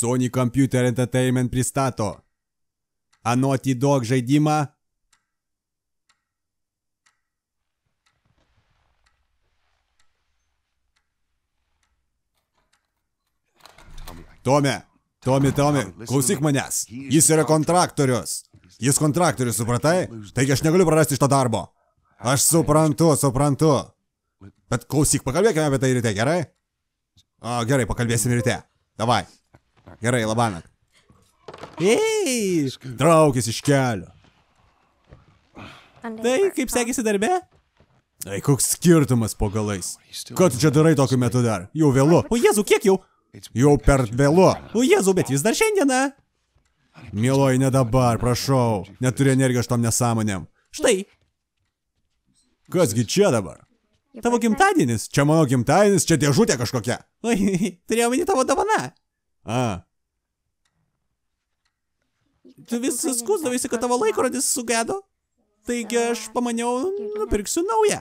Sony Computer Entertainment pristato Anoti Dog žaidimą Tomi, Tomi, Tomi, klausyk manęs. Jis yra kontraktorius. Jis kontraktorius, supratai? Taigi aš negaliu prarasti šito darbo. Aš suprantu, suprantu. Bet klausyk, pakalbėkime apie tai ryte, gerai? O, gerai, pakalbėsim ryte. Davai. Gerai, labanak. Ei, traukis iš kelio. Tai kaip sekėsi darbe? Tai koks skirtumas po galais? Ką tu čia darai tokiu metu dar? Jau vėlu. O Jėzu, kiek jau? Jau per vėlu. O Jėzu, bet vis dar šiandieną. Mieloji, ne dabar, prašau. Neturi energijos tom nesąmonėm. Štai. Kasgi čia dabar? Tavo gimtadienis? Čia mano gimtadienis, čia dėžutė kažkokia. Oi, turėjau minį tavo dovana. A. Tu vis skusdavai, kad tavo laikrodis sugedo. Taigi aš pamaniau, nupirksiu naują.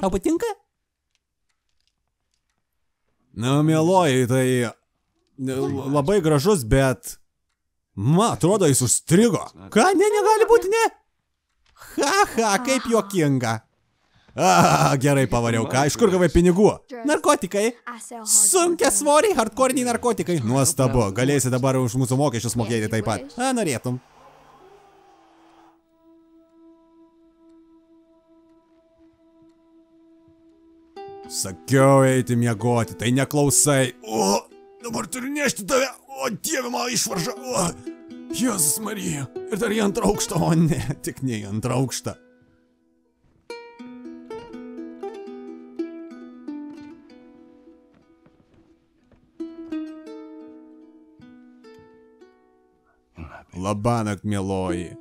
Tau patinka? Na, mieloji, tai labai gražus, bet... Ma, atrodo, jis užstrigo. Ką, ne, negali būti, ne? Ha, ha, kaip juokinga. A, gerai pavariau, ką, iš kur gavai pinigų? Narkotikai. Sunkia svoriai, hardkoriniai narkotikai. Nuostabu, galėsi dabar už mūsų mokesčius mokėti taip pat. A, norėtum. Sakiau eiti miegoti, tai neklausai. O, dabar turiu nešti tave. O, dieve, mano išvarža. O, Jėzus Marija. Ir dar į antrą aukštą. O ne, tik ne į antrą aukštą. Labanak, mieloji.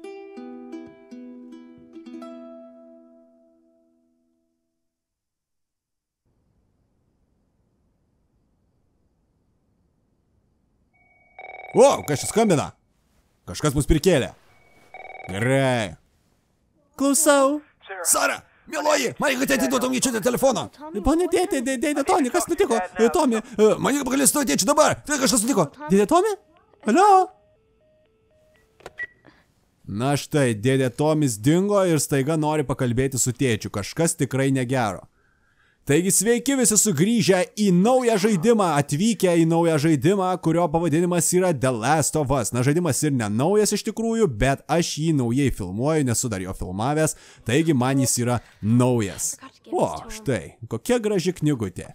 O, kas čia skambina? Kažkas mus prikėlė. Gerai. Klausau. Sara, mieloji, man reikia atiduotum į čia telefoną. Pone dėdė, dėdė Toni, kas nutiko? Tomi, man reikia pakalbėti su tėčiu dabar. Tai kažkas nutiko. Dėdė Tomi? Alio? Na štai, dėdė Tomis dingo ir staiga nori pakalbėti su tėčiu. Kažkas tikrai negero. Taigi sveiki visi sugrįžę į naują žaidimą, atvykę į naują žaidimą, kurio pavadinimas yra The Last of Us. Na, žaidimas ir nenaujas iš tikrųjų, bet aš jį naujai filmuoju, nesu dar jo filmavęs, taigi man jis yra naujas. O, štai, kokia graži knygutė.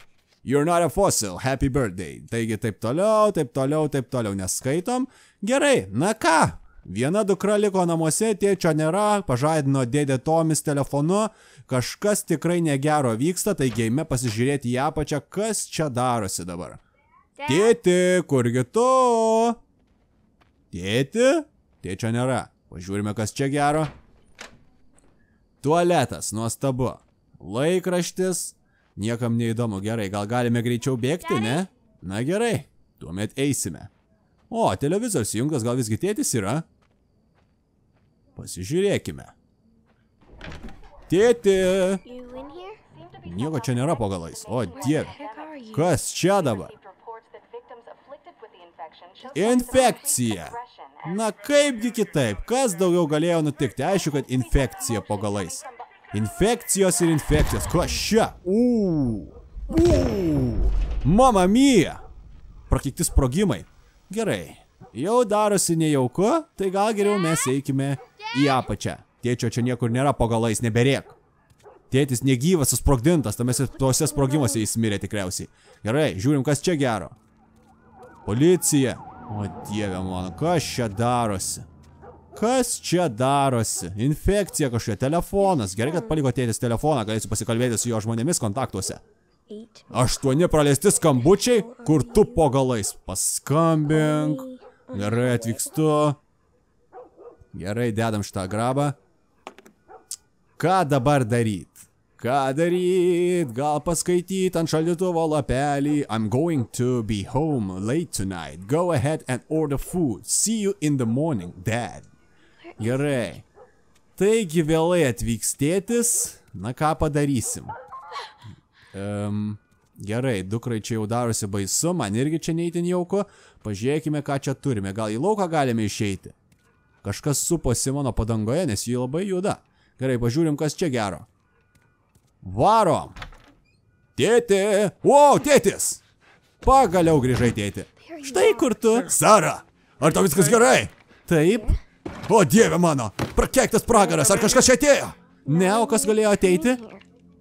You're not a fossil, happy birthday. Taigi taip toliau, taip toliau, taip toliau neskaitom. Gerai, na ką, Viena dukra liko namuose, tėčio nėra, pažadino dėdė Tomis telefonu, kažkas tikrai negero vyksta, taigi eime pasižiūrėti į apačią, kas čia darosi dabar. Tėti, kurgi tu? Tėti? Tėčio nėra. Pažiūrime, kas čia gero. Tualetas, nuostabu. Laikraštis. Niekam neįdomu. Gerai, gal galime greičiau bėgti, ne? Na gerai, tuomet eisime. O, televizorius įjungtas, gal visgi tėtis yra? Pasižiūrėkime. Tėti! Nieko čia nėra po galais. O, dieve. Kas čia dabar? Infekcija. Na kaipgi kitaip, kas daugiau galėjo nutikti? Aišku, kad infekcija po galais. Infekcijos ir infekcijos. Kas čia? Uuu. Uuu. Mama mija. Prakikti sprogimai. Gerai. Jau darosi nejauku, tai gal geriau mes eikime į apačią. Tėčio čia niekur nėra po galais, neberėk. Tėtis negyvas, susprogdintas, tame tuose sprogimuose jis mirė tikriausiai. Gerai, žiūrim, kas čia gero. Policija. O dieve mano, kas čia darosi? Kas čia darosi? Infekcija kažkokia, telefonas. Gerai, kad paliko tėtis telefoną, galėsiu pasikalbėti su jo žmonėmis kontaktuose. Aštuoni praleisti skambučiai, kur tu po galais. Paskambink. Gerai, atvykstu. Gerai, dedam šitą grabą. Ką dabar daryt? Ką daryt? Gal paskaityt ant šaldytuvo lapelį. I'm going to be home late tonight. Go ahead and order food. See you in the morning, dad. Gerai. Taigi vėlai atvyks tėtis. Na ką padarysim? Um, Gerai, dukrai čia jau darosi baisu, man irgi čia neįtin jauku. Pažiūrėkime, ką čia turime. Gal į lauką galime išeiti? Kažkas supo Simono padangoje, nes jį labai juda. Gerai, pažiūrim, kas čia gero. Varom. Tėti. Wow, tėtis. Pagaliau grįžai, tėti. Štai kur tu. Sara, ar tau viskas gerai? Taip. O dieve mano, prakeiktas pragaras, ar kažkas čia atėjo? Ne, o kas galėjo ateiti?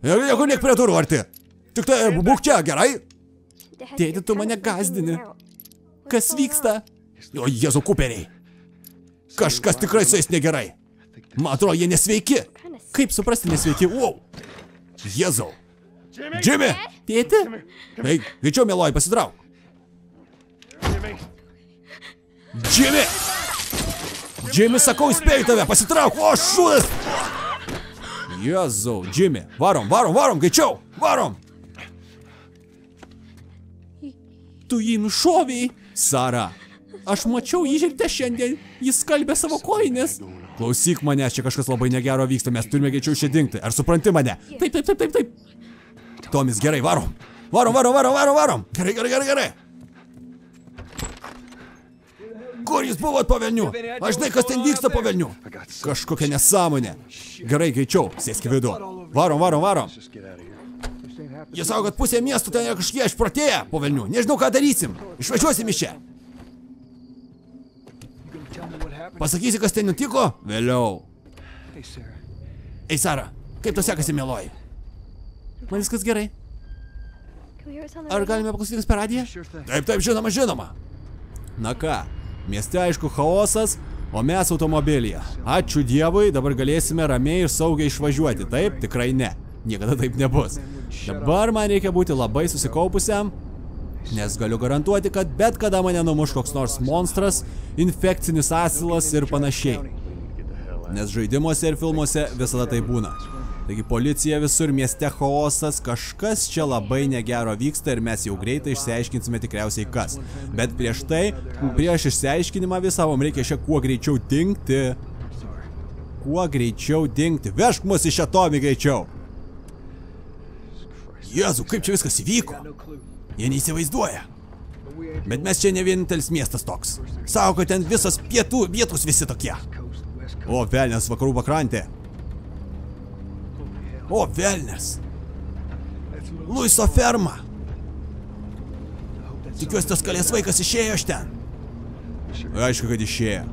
Jeigu niek prie durų arti. Tik tai būk čia, gerai? Tėti, tu mane gazdini. Kas vyksta? O Jėzau, kuperiai. Kažkas tikrai su jais negerai. Man atrodo, jie nesveiki. Kaip suprasti nesveiki? Wow. Jėzau. Džimi. Tėti? Eik, greičiau, mėloji, pasitrauk. Džimi. Džimi, sakau, įspėju tave, pasitrauk. O, šūdas. Jėzau, Džimi. Varom, varom, varom, greičiau. Varom. Tu jį nušoviai, Sara. Aš mačiau jį žirte šiandien, jis skalbė savo koinės. Klausyk mane, čia kažkas labai negero vyksta, mes turime greičiau čia dingti. Ar supranti mane? Taip, taip, taip, taip, taip. Tomis, gerai, varom. Varom, varom, varom, varom, varom. Gerai, gerai, gerai, gerai. Kur jūs buvot po velnių? Aš žinai, kas ten vyksta po velnių. Kažkokia nesąmonė. Gerai, greičiau, sėsk vidų. Varom, varom, varom. Jie sako, kad pusė miestų ten kažkiek išprotėję po velnių. Nežinau, ką darysim. Išvažiuosim iš čia. Pasakysi, kas ten nutiko? Vėliau. Ei, Sara, kaip tau sekasi, mėloji? Man viskas gerai. Ar galime paklausytis per radiją? Taip, taip, žinoma, žinoma. Na ką, mieste aišku chaosas, o mes automobilyje. Ačiū Dievui, dabar galėsime ramiai ir saugiai išvažiuoti. Taip, tikrai ne. Niekada taip nebus. Dabar man reikia būti labai susikaupusiam, nes galiu garantuoti, kad bet kada mane numuš koks nors monstras, infekcinis asilas ir panašiai. Nes žaidimuose ir filmuose visada tai būna. Taigi policija visur, mieste chaosas, kažkas čia labai negero vyksta ir mes jau greitai išsiaiškinsime tikriausiai kas. Bet prieš tai, prieš išsiaiškinimą visą, mums reikia šiek kuo greičiau dingti. Kuo greičiau dingti. Vežk mus iš atomi greičiau. Jėzu, kaip čia viskas įvyko? Jie neįsivaizduoja. Bet mes čia ne vienintelis miestas toks. Sako, kad ten visos pietų, vietos visi tokie. O, velnės vakarų pakrantė. O, velnės. Luiso ferma. Tikiuosi, tas kalės vaikas išėjo iš ten. Aišku, kad išėjo.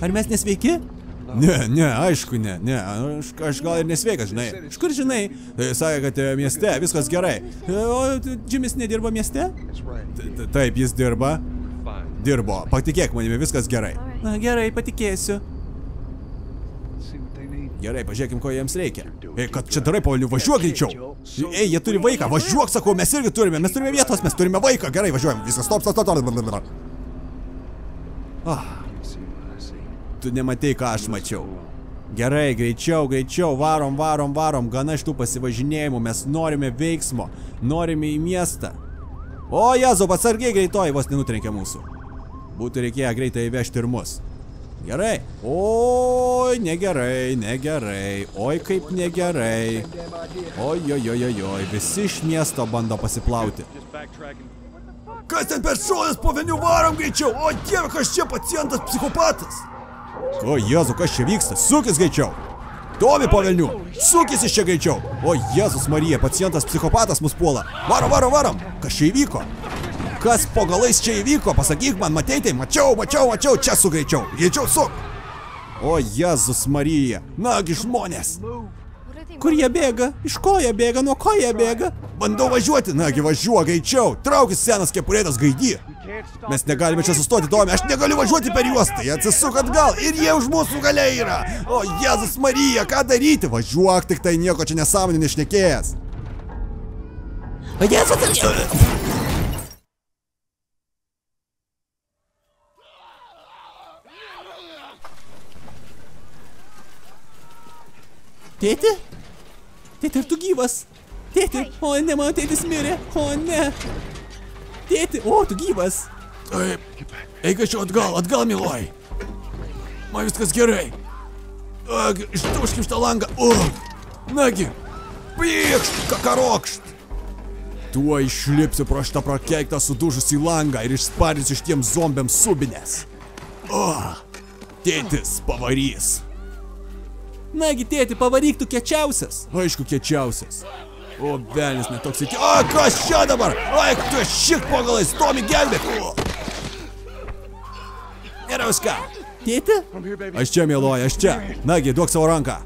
Ar mes nesveiki? Ne, ne, aišku, ne, ne, aš, aš gal ir nesveikas, žinai. Iš kur žinai? Tai sakė, kad e, mieste viskas gerai. E, O Džimis nedirba mieste? T- t- Taip, jis dirba. Dirbo. Patikėk manimi, viskas gerai. Na gerai, patikėsiu. Gerai, pažiūrėkim, ko jiems reikia. Ei, kad čia darai, Pauliu, važiuok greičiau. Ei, jie turi vaiką, važiuok, sakau, mes irgi turime, mes turime vietos, mes turime vaiką. Gerai, važiuojam, viskas, stop, stop, stop, stop. Ah, tu nematei, ką aš mačiau. Gerai, greičiau, greičiau, varom, varom, varom, gana iš tų pasivažinėjimų, mes norime veiksmo, norime į miestą. O, Jezu, atsargiai greitoji vos nenutrenkė mūsų. Būtų reikėję greitai įvežti ir mus. Gerai. Oi, negerai, negerai. Oi, kaip negerai. Oi, oi, oi, oi, oi. Visi iš miesto bando pasiplauti. Kas ten per šonas po vinių varom greičiau? O dieve, kas čia pacientas psichopatas? O Jėzu, kas čia vyksta? Sukis greičiau. Tomi po velnių. Sukis iš čia greičiau. O Jėzus Marija, pacientas psichopatas mus puola. Varom, varom, varom. Kas čia įvyko? Kas po galais čia įvyko? Pasakyk man, matei tai? Mačiau, mačiau, mačiau, čia su greičiau. Greičiau suk. O Jėzus Marija. Nagi žmonės. Kur jie bėga? Iš ko jie bėga? Nuo ko jie bėga? Bandau važiuoti. Nagi važiuok greičiau. Traukis senas kepurėtas gaidy. Mes negalime čia sustoti, Tomi, aš negaliu važiuoti per juos, tai atsisuk atgal ir jie už mūsų galiai yra. O Jėzus Marija, ką daryti? Važiuok, tik tai nieko čia nesąmonė nešnekėjęs. Jėzus, Tėti? Tėti, ar tu gyvas? Tėti, o ne, mano tėtis mirė, o ne. Tėti, o, tu gyvas. Taip, eik aš atgal, atgal, mieloj. Man viskas gerai. Ag, Ištauškim šitą langą. O, nagi, pykšt, kakarokšt. Tuo išlipsiu pro šitą prakeiktą sudužusį langą ir išsparinsiu šitiems zombiams subinės. O, tėtis pavarys. Nagi, tėti, pavaryk tu kečiausias. Aišku, kečiausias. O, velnis netoks iki... O, kas čia dabar? Ai, tu šik pagalais, Tomi gelbėk. O. Gerai, viską. Tėti? Aš čia, mėloji, aš čia. Nagi, duok savo ranką.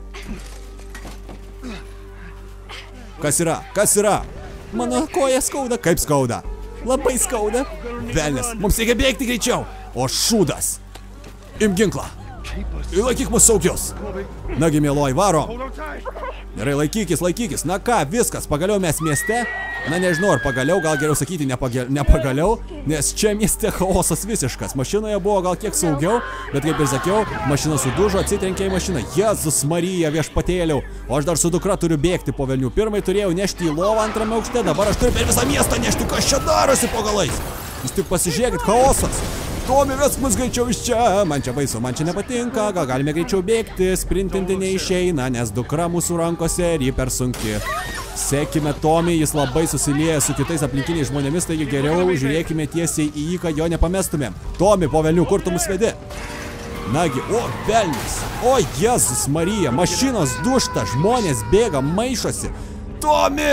Kas yra? Kas yra? Mano koja skauda. Kaip skauda? Labai skauda. Velnis, mums reikia bėgti greičiau. O šūdas. Im ginklą. Ir laikyk mus saugius. Nagi, mėloji, varo. Gerai, laikykis, laikykis. Na ką, viskas, pagaliau mes mieste. Na nežinau, ar pagaliau, gal geriau sakyti nepagel, nepagaliau, nes čia mieste chaosas visiškas. Mašinoje buvo gal kiek saugiau, bet kaip ir sakiau, mašina sudužo, atsitrenkė į mašiną. Jėzus Marija viešpatėliau. O aš dar su dukra turiu bėgti po velnių. Pirmai turėjau nešti į lovą antrame aukšte, dabar aš turiu per visą miestą nešti, kas čia darosi po galais. Jūs tik pasižiūrėkit, chaosas. Tomi, vesk mus greičiau iš čia. Man čia baisu, man čia nepatinka. Gal galime greičiau bėgti, sprintinti neišeina, nes dukra mūsų rankose ir ji per sunki. Sekime Tomį, jis labai susilieja su kitais aplinkiniais žmonėmis, taigi geriau žiūrėkime tiesiai į jį, kad jo nepamestumėm. Tomi, po velnių, kur tu mus vedi? Nagi, o, velnis. O, Jėzus Marija, mašinos dušta, žmonės bėga, maišosi. Tomi,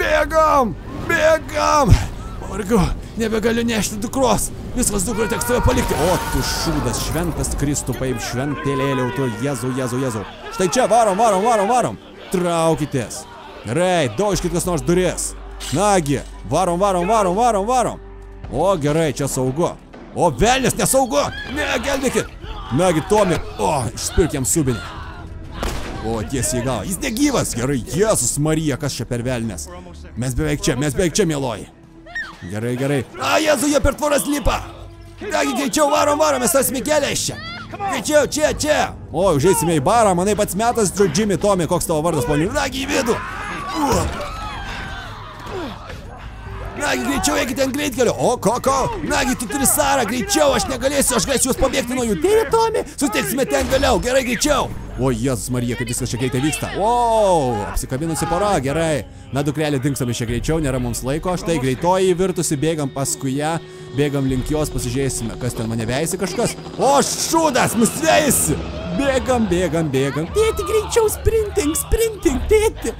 bėgam, bėgam. Pavargu, nebegaliu nešti dukros. Viskas dukro teks tave palikti. O, tu šūdas, šventas Kristupai, šventėlėliau, tu, Jėzau, Jėzau, Jėzau. Štai čia, varom, varom, varom, varom. Traukitės. Gerai, daužkit kas nors duris. Nagi, varom, varom, varom, varom, varom. O, gerai, čia saugu. O, velnis, nesaugu. Ne, gelbėkit. Nagi, Tomi. O, išspirk jam subinį. O, tiesiai į galvą. Jis negyvas. Gerai, Jėzus Marija, kas čia per velnės. Mes beveik čia, mes beveik čia, mėloji. Gerai, gerai. A, Jėzu, jie per tvoras lipa. Nagi, greičiau varom, varom, mes kelią iš čia. Greičiau, čia, čia. O, užeisime į barą, manai pats metas, Džimmy Tomi, koks tavo vardas, ponių. Nagi, į vidų. Nagi, greičiau eikite ant greitkelio. O, koko. Nagi, tu turi Sarą, greičiau, aš negalėsiu, aš galėsiu jūs pabėgti nuo jų. Tėvi, Tomi, susitiksime ten vėliau, gerai, greičiau. O, Jėzus Marija, kaip viskas čia greitai vyksta. O, apsikabinusi pora, gerai. Na, dukrelė, dinksame čia greičiau, nėra mums laiko. Štai greitoji virtusi, bėgam paskui ją, bėgam link jos, pasižiūrėsime, kas ten mane veisi kažkas. O, šūdas, mus veisi. Bėgam, bėgam, bėgam. Tėti, greičiau sprinting, sprinting, tėti.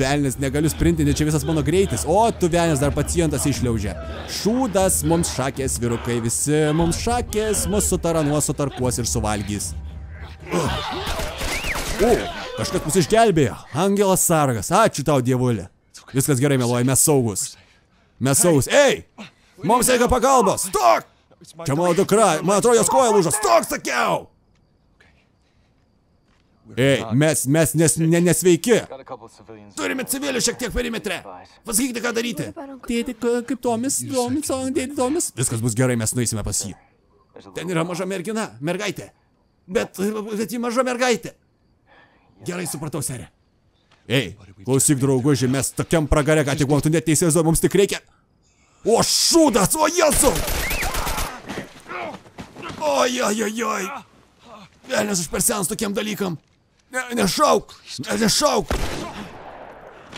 Velnis, negaliu sprintinti, čia visas mano greitis. O, tu velnis dar pacientas išliaužė. Šūdas, mums šakės, vyrukai visi, mums šakės, mus sutaranuos, sutarkuos ir suvalgys. O, kažkas mus išgelbėjo. Angelas sargas, ačiū tau, dievulė. Viskas gerai, mėloji, mes saugus. Mes saugus. Ei, mums reikia pagalbos. Stok! Čia mano dukra, man atrodo, jos koja lūžo. Stok, sakiau! Ei, mes, mes nes, ne, nesveiki. Turime civilių šiek tiek perimetre. Pasakykite, ką daryti. Tėti, ka- kaip Tomis, Tomis, tėti Tomis. Viskas bus gerai, mes nueisime pas jį. Ten yra maža mergina, mergaitė. Bet, bet ji maža mergaitė. Gerai supratau, serė. Ei, klausyk, drauguži, mes tokiam pragare, ką tik tu net neįsivaizduoji, mums tik reikia. O šūdas, o jesu! Oi, oi, oi, oi. Velnes, aš per senas tokiem dalykam. Ne, nešauk, ne, nešauk.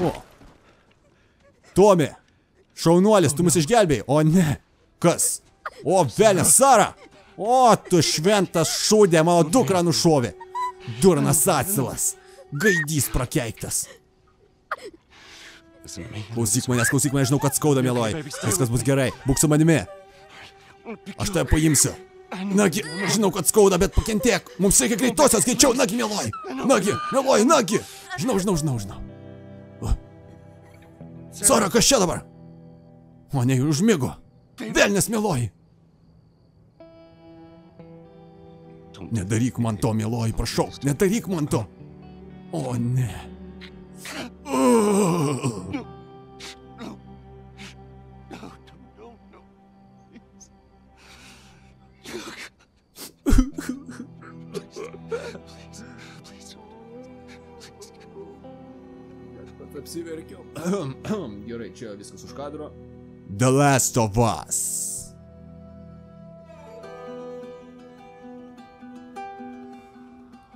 O. Tomi, šaunuolis, tu mus išgelbėjai. O ne, kas? O, velnes, Sara. O, tu šventas šūdė, mano dukra nušovė. Durnas atsilas. Gaidys prakeiktas. Klausyk manęs, klausyk manęs, žinau, kad skauda, mėloji. Viskas bus gerai, būk su manimi. Aš tave paimsiu. Nagi, žinau, kad skauda, bet pakentėk. Mums reikia greitosios, greičiau, nagi, mėloji. Nagi, mėloji, nagi. Žinau, žinau, žinau, žinau. Sara, kas čia dabar? O ne, užmigo. Velnes, mėloji. Nedaryk man to, mėloji, prašau. Nedaryk man to. O ne. Apsiverkiau. Gerai, čia viskas už kadro. The Last of Us.